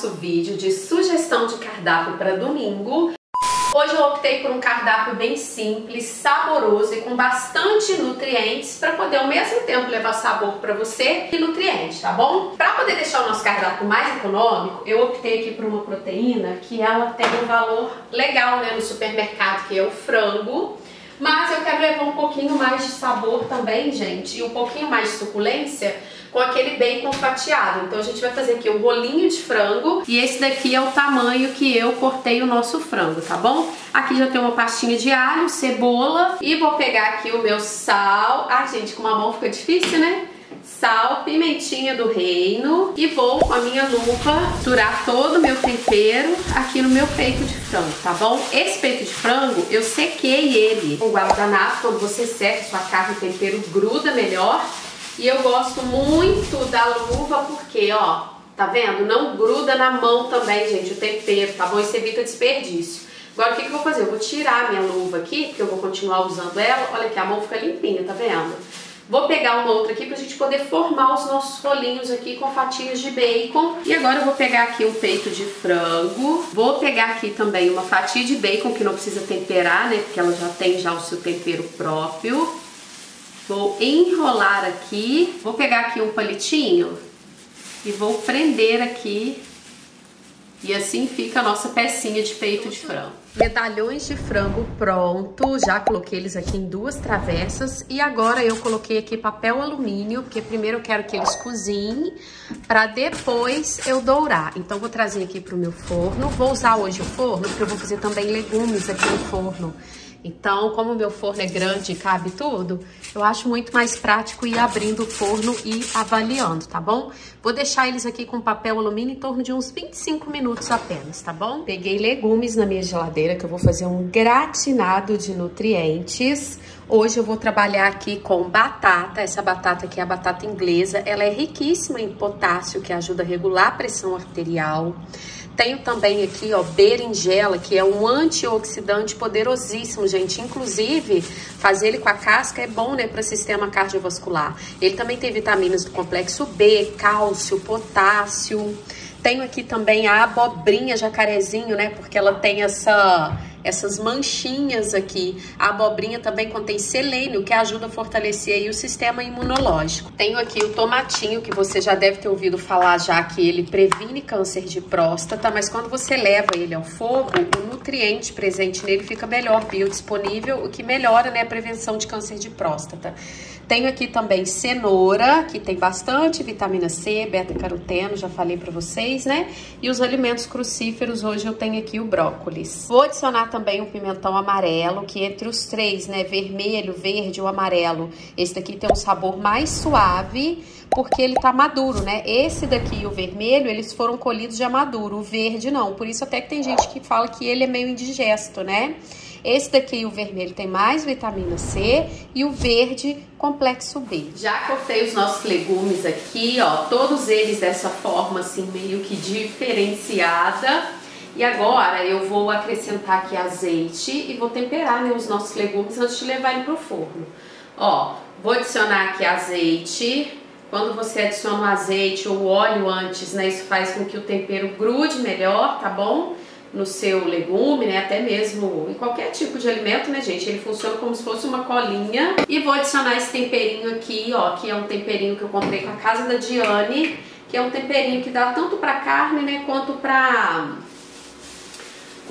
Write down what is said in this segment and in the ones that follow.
nosso vídeo de sugestão de cardápio para domingo. Hoje eu optei por um cardápio bem simples, saboroso e com bastante nutrientes para poder ao mesmo tempo levar sabor para você e nutrientes, tá bom? Para poder deixar o nosso cardápio mais econômico, eu optei aqui por uma proteína que ela tem um valor legal né, no supermercado, que é o frango. Mas eu quero levar um pouquinho mais de sabor também, gente, e um pouquinho mais de suculência com aquele bacon fatiado. Então a gente vai fazer aqui um rolinho de frango e esse daqui é o tamanho que eu cortei o nosso frango, tá bom? Aqui já tem uma pastinha de alho, cebola e vou pegar aqui o meu sal. Ah, gente, com uma mão fica difícil, né? Sal, pimentinha do reino e vou com a minha lupa misturar todo o meu tempero aqui no meu peito de frango, tá bom? Esse peito de frango eu sequei ele com guardanapo, quando você seca sua carne o tempero gruda melhor e eu gosto muito da luva porque, ó, tá vendo? Não gruda na mão também, gente, o tempero, tá bom? Isso evita desperdício. Agora o que, que eu vou fazer? Eu vou tirar minha luva aqui, porque eu vou continuar usando ela. Olha aqui, a mão fica limpinha, tá vendo? Vou pegar uma outra aqui pra gente poder formar os nossos rolinhos aqui com fatias de bacon. E agora eu vou pegar aqui um peito de frango. Vou pegar aqui também uma fatia de bacon que não precisa temperar, né? Porque ela já tem já o seu tempero próprio. Vou enrolar aqui, vou pegar aqui um palitinho e vou prender aqui e assim fica a nossa pecinha de peito de frango. Medalhões de frango pronto, já coloquei eles aqui em duas travessas e agora eu coloquei aqui papel alumínio, porque primeiro eu quero que eles cozinhem para depois eu dourar. Então vou trazer aqui para o meu forno, vou usar hoje o forno porque eu vou fazer também legumes aqui no forno. Então, como o meu forno é grande e cabe tudo, eu acho muito mais prático ir abrindo o forno e avaliando, tá bom? Vou deixar eles aqui com papel alumínio em torno de uns 25 minutos apenas, tá bom? Peguei legumes na minha geladeira que eu vou fazer um gratinado de nutrientes. Hoje eu vou trabalhar aqui com batata, essa batata aqui é a batata inglesa, ela é riquíssima em potássio que ajuda a regular a pressão arterial. Tenho também aqui, ó, berinjela, que é um antioxidante poderosíssimo, gente. Inclusive, fazer ele com a casca é bom, né, para o sistema cardiovascular. Ele também tem vitaminas do complexo B, cálcio, potássio. Tenho aqui também a abobrinha jacarezinho, né, porque ela tem essa essas manchinhas aqui. A abobrinha também contém selênio, que ajuda a fortalecer aí o sistema imunológico. Tenho aqui o tomatinho, que você já deve ter ouvido falar já que ele previne câncer de próstata, mas quando você leva ele ao fogo, o nutriente presente nele fica melhor biodisponível, o que melhora né, a prevenção de câncer de próstata. Tenho aqui também cenoura, que tem bastante vitamina C, beta-caroteno, já falei para vocês, né? E os alimentos crucíferos, hoje eu tenho aqui o brócolis. Vou adicionar também o pimentão amarelo, que entre os três, né, vermelho, verde ou amarelo, esse daqui tem um sabor mais suave, porque ele tá maduro, né? Esse daqui, o vermelho, eles foram colhidos já maduro, o verde não. Por isso até que tem gente que fala que ele é meio indigesto, né? Esse daqui, o vermelho, tem mais vitamina C e o verde, complexo B. Já cortei os nossos legumes aqui, ó, todos eles dessa forma assim, meio que diferenciada. E agora eu vou acrescentar aqui azeite e vou temperar né, os nossos legumes antes de levar ele pro forno. Ó, vou adicionar aqui azeite. Quando você adiciona o azeite ou o óleo antes, né, isso faz com que o tempero grude melhor, tá bom? no seu legume, né, até mesmo em qualquer tipo de alimento, né, gente, ele funciona como se fosse uma colinha. E vou adicionar esse temperinho aqui, ó, que é um temperinho que eu comprei com a casa da Diane, que é um temperinho que dá tanto pra carne, né, quanto pra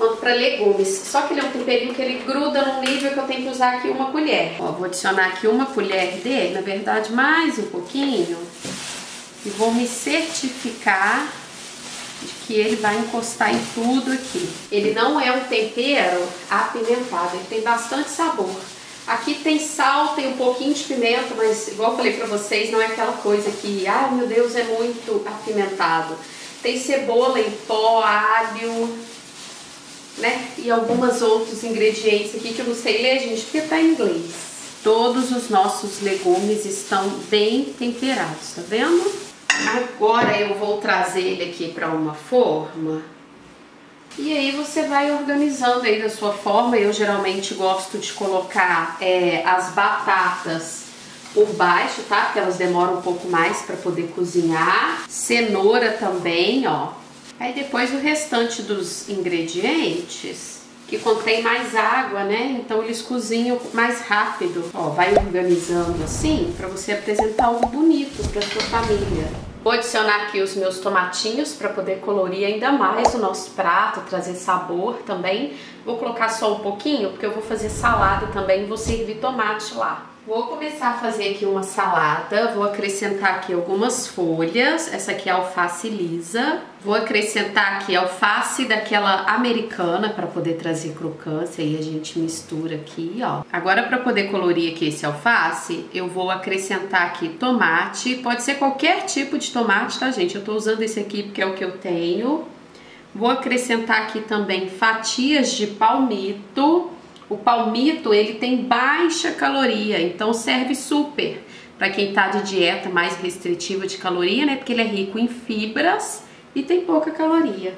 quanto para legumes. Só que ele é um temperinho que ele gruda num nível que eu tenho que usar aqui uma colher. Ó, vou adicionar aqui uma colher dele, na verdade mais um pouquinho, e vou me certificar de que ele vai encostar em tudo aqui. Ele não é um tempero apimentado, ele tem bastante sabor. Aqui tem sal, tem um pouquinho de pimenta, mas igual eu falei pra vocês, não é aquela coisa que, ai meu Deus, é muito apimentado. Tem cebola em pó, alho, né? E alguns outros ingredientes aqui que eu não sei ler, gente, porque tá em inglês. Todos os nossos legumes estão bem temperados, tá vendo? Agora eu vou trazer ele aqui para uma forma. E aí você vai organizando aí da sua forma. Eu geralmente gosto de colocar é, as batatas por baixo, tá? Porque elas demoram um pouco mais para poder cozinhar. Cenoura também, ó. Aí depois o restante dos ingredientes que contém mais água, né? Então eles cozinham mais rápido. Ó, vai organizando assim para você apresentar algo bonito para sua família. Vou adicionar aqui os meus tomatinhos para poder colorir ainda mais o nosso prato, trazer sabor também. Vou colocar só um pouquinho, porque eu vou fazer salada também, vou servir tomate lá. Vou começar a fazer aqui uma salada, vou acrescentar aqui algumas folhas, essa aqui é alface lisa. Vou acrescentar aqui alface daquela americana para poder trazer crocância e a gente mistura aqui, ó. Agora para poder colorir aqui esse alface, eu vou acrescentar aqui tomate, pode ser qualquer tipo de tomate, tá gente? Eu tô usando esse aqui porque é o que eu tenho. Vou acrescentar aqui também fatias de palmito, o palmito, ele tem baixa caloria, então serve super para quem tá de dieta mais restritiva de caloria, né? Porque ele é rico em fibras e tem pouca caloria.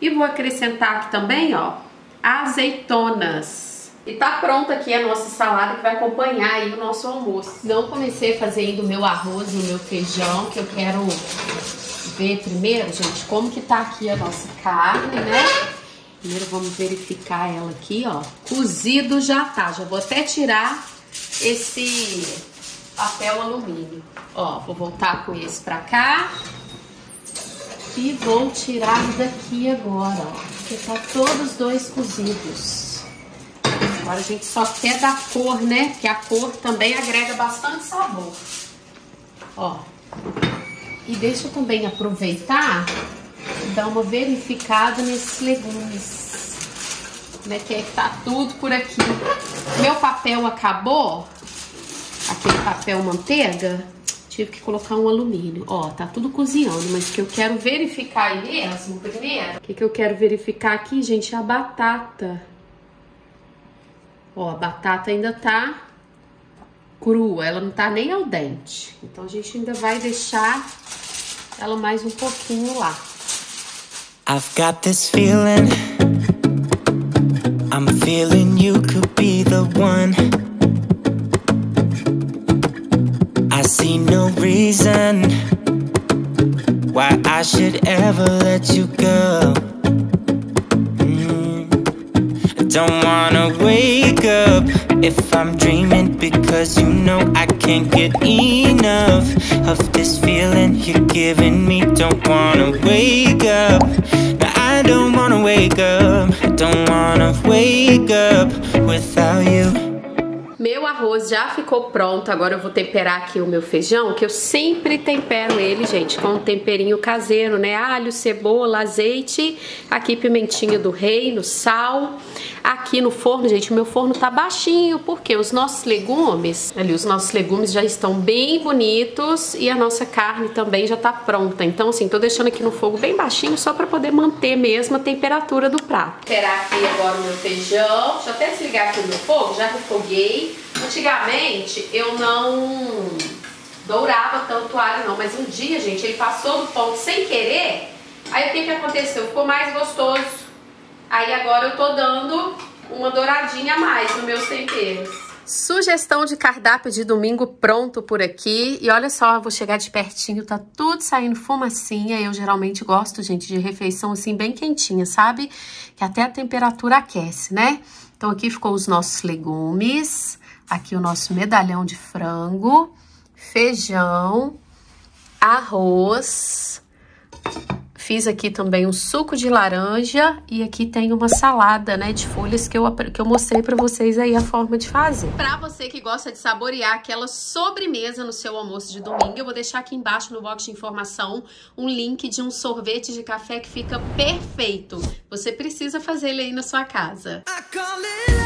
E vou acrescentar aqui também, ó, azeitonas. E tá pronta aqui a nossa salada que vai acompanhar aí o nosso almoço. Não comecei fazendo o meu arroz e o meu feijão, que eu quero ver primeiro, gente, como que tá aqui a nossa carne, né? Primeiro vamos verificar ela aqui, ó. Cozido já tá. Já vou até tirar esse papel alumínio. Ó, vou voltar com esse pra cá. E vou tirar daqui agora, ó. Porque tá todos dois cozidos. Agora a gente só quer dar cor, né? Porque a cor também agrega bastante sabor. Ó. E deixa eu também aproveitar dar uma verificada nesses legumes. Como é que é que tá tudo por aqui. Meu papel acabou, aquele papel manteiga, tive que colocar um alumínio. Ó, tá tudo cozinhando, mas que eu quero verificar mesmo primeiro. O que, que eu quero verificar aqui, gente, é a batata. Ó, a batata ainda tá crua, ela não tá nem ao dente. Então a gente ainda vai deixar ela mais um pouquinho lá. I've got this feeling. I'm feeling you could be the one. I see no reason Why I should ever let you go Don't wanna wake up if I'm dreaming Because you know I can't get enough Of this feeling you're giving me Don't wanna wake up I don't wanna wake up Don't wanna wake up without you Meu arroz já ficou pronto, agora eu vou temperar aqui o meu feijão, que eu sempre tempero ele, gente, com um temperinho caseiro, né? Alho, cebola, azeite, aqui pimentinha do reino, sal. Aqui no forno, gente, o meu forno tá baixinho, porque os nossos legumes, ali, os nossos legumes já estão bem bonitos e a nossa carne também já tá pronta. Então, assim, tô deixando aqui no fogo bem baixinho só pra poder manter mesmo a temperatura do prato. Esperar aqui agora o meu feijão. Deixa eu até desligar aqui o meu fogo, já refoguei. Antigamente, eu não dourava tanto alho não, mas um dia, gente, ele passou do ponto sem querer. Aí o que que aconteceu? Ficou mais gostoso Aí agora eu tô dando uma douradinha a mais nos meus temperos. Sugestão de cardápio de domingo pronto por aqui. E olha só, vou chegar de pertinho, tá tudo saindo fumacinha. Eu geralmente gosto, gente, de refeição assim bem quentinha, sabe? Que até a temperatura aquece, né? Então aqui ficou os nossos legumes, aqui o nosso medalhão de frango, feijão, arroz, Fiz aqui também um suco de laranja e aqui tem uma salada, né, de folhas que eu, que eu mostrei pra vocês aí a forma de fazer. Pra você que gosta de saborear aquela sobremesa no seu almoço de domingo, eu vou deixar aqui embaixo no box de informação um link de um sorvete de café que fica perfeito. Você precisa fazer ele aí na sua casa. I